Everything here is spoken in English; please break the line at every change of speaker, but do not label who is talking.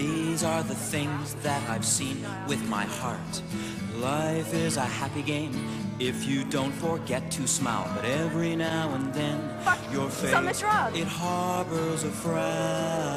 These are the things that I've seen with my heart. Life is a happy game if you don't forget to smile. But every now and then,
Fuck,
your face it harbors a frown.